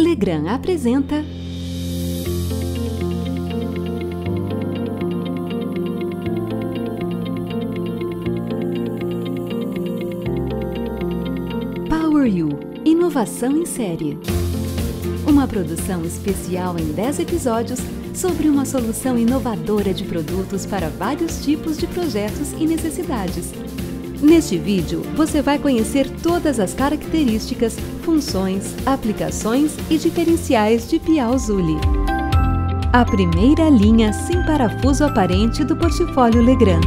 Legrand apresenta Power You Inovação em Série. Uma produção especial em 10 episódios sobre uma solução inovadora de produtos para vários tipos de projetos e necessidades. Neste vídeo, você vai conhecer todas as características, funções, aplicações e diferenciais de Piau Zuli. A primeira linha sem parafuso aparente do portfólio Legrand.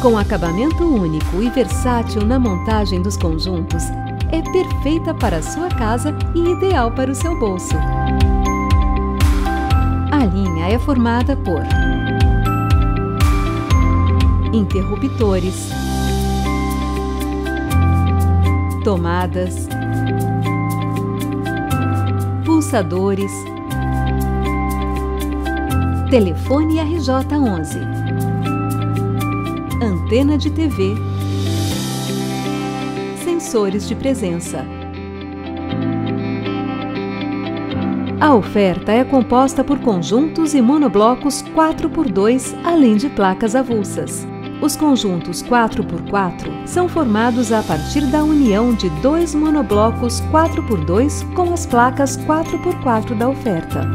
Com acabamento único e versátil na montagem dos conjuntos, é perfeita para a sua casa e ideal para o seu bolso. A linha é formada por interruptores, tomadas, pulsadores, telefone RJ11, antena de TV, sensores de presença. A oferta é composta por conjuntos e monoblocos 4x2, além de placas avulsas. Os conjuntos 4x4 são formados a partir da união de dois monoblocos 4x2 com as placas 4x4 da oferta.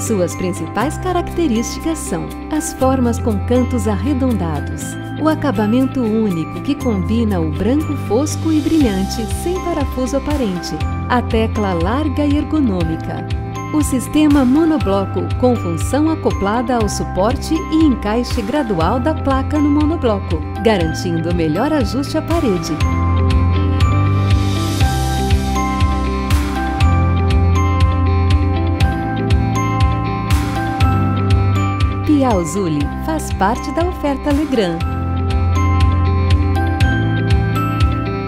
Suas principais características são as formas com cantos arredondados, o acabamento único que combina o branco fosco e brilhante sem parafuso aparente, a tecla larga e ergonômica, o sistema monobloco com função acoplada ao suporte e encaixe gradual da placa no monobloco, garantindo melhor ajuste à parede. Piau Zuli faz parte da oferta Legrand.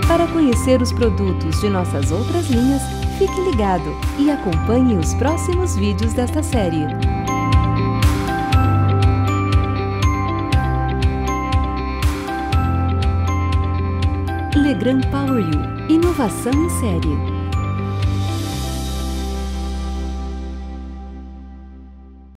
Para conhecer os produtos de nossas outras linhas, fique ligado e acompanhe os próximos vídeos desta série. Legrand Power You Inovação em série